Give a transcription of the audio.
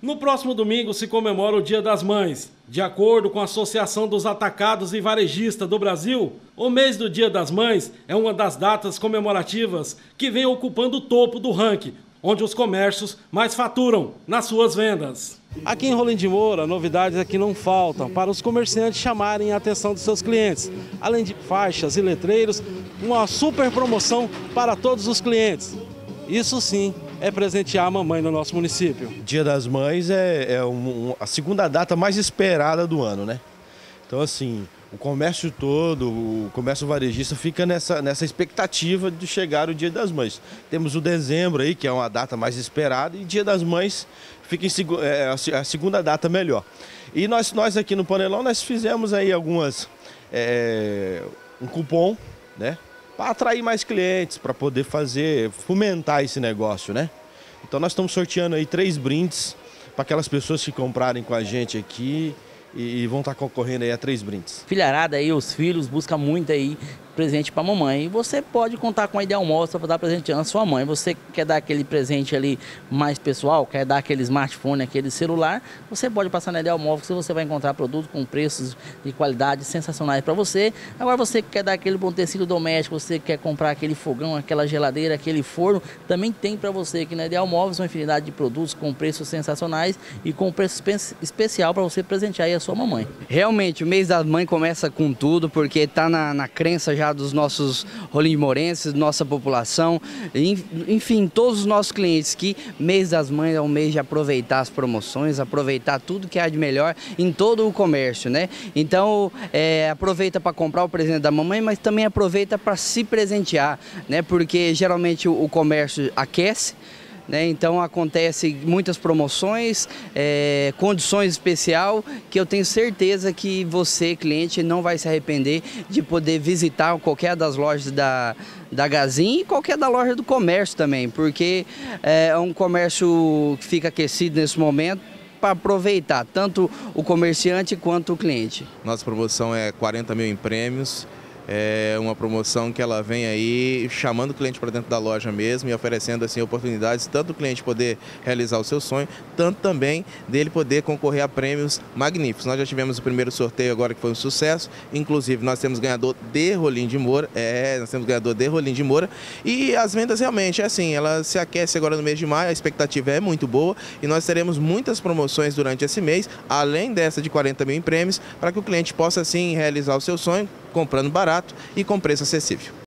No próximo domingo se comemora o Dia das Mães. De acordo com a Associação dos Atacados e Varejistas do Brasil, o mês do Dia das Mães é uma das datas comemorativas que vem ocupando o topo do ranking, onde os comércios mais faturam nas suas vendas. Aqui em Rolim de Moura, novidades aqui não faltam para os comerciantes chamarem a atenção dos seus clientes. Além de faixas e letreiros, uma super promoção para todos os clientes. Isso sim é presentear a mamãe no nosso município. Dia das Mães é, é um, a segunda data mais esperada do ano, né? Então, assim, o comércio todo, o comércio varejista fica nessa, nessa expectativa de chegar o Dia das Mães. Temos o dezembro aí, que é uma data mais esperada, e Dia das Mães fica em é, a segunda data melhor. E nós, nós aqui no Panelão, nós fizemos aí algumas, é, um cupom, né? Para atrair mais clientes, para poder fazer, fomentar esse negócio, né? Então nós estamos sorteando aí três brindes para aquelas pessoas que comprarem com a gente aqui e vão estar concorrendo aí a três brindes. Filharada aí, os filhos buscam muito aí presente para a mamãe. E você pode contar com a Ideal Mostra para dar presente a sua mãe. Você quer dar aquele presente ali mais pessoal, quer dar aquele smartphone, aquele celular, você pode passar na Ideal Móveis que você vai encontrar produtos com preços de qualidade sensacionais para você. Agora você quer dar aquele bom tecido doméstico, você quer comprar aquele fogão, aquela geladeira, aquele forno, também tem para você aqui na Ideal Móveis uma infinidade de produtos com preços sensacionais e com preço especial para você presentear aí a sua mamãe. Realmente, o mês da mãe começa com tudo, porque está na, na crença já dos nossos rolimborenses, nossa população, enfim, todos os nossos clientes que mês das mães é um mês de aproveitar as promoções, aproveitar tudo que há de melhor em todo o comércio, né? Então, é, aproveita para comprar o presente da mamãe, mas também aproveita para se presentear, né? Porque geralmente o, comércio aquece? Então acontece muitas promoções, é, condições especial que eu tenho certeza que você, cliente, não vai se arrepender de poder visitar qualquer das lojas da, da Gazin e qualquer da loja do comércio também, porque é, é um comércio que fica aquecido nesse momento para aproveitar tanto o comerciante quanto o cliente. Nossa promoção é 40 mil em prêmios é uma promoção que ela vem aí chamando o cliente para dentro da loja mesmo e oferecendo assim oportunidades tanto o cliente poder realizar o seu sonho, tanto também dele poder concorrer a prêmios magníficos. Nós já tivemos o primeiro sorteio agora que foi um sucesso, inclusive nós temos ganhador de Rolim de Moura, é, nós temos ganhador de Rolim de Moura e as vendas realmente é assim, ela se aquece agora no mês de maio, a expectativa é muito boa e nós teremos muitas promoções durante esse mês, além dessa de 40 mil em prêmios, para que o cliente possa assim realizar o seu sonho comprando barato e com preço acessível.